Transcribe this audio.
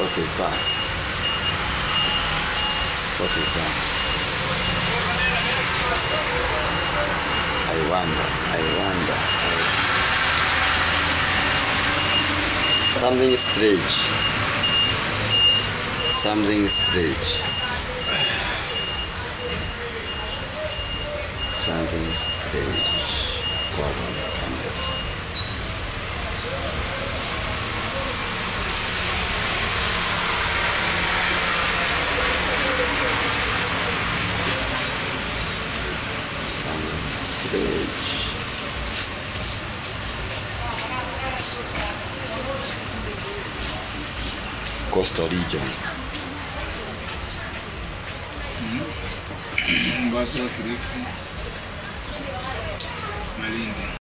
What is that? What is that? I wonder, I wonder. I... Something strange. Something strange. Something strange. grande. Costa Rica. Hum. Não gosto da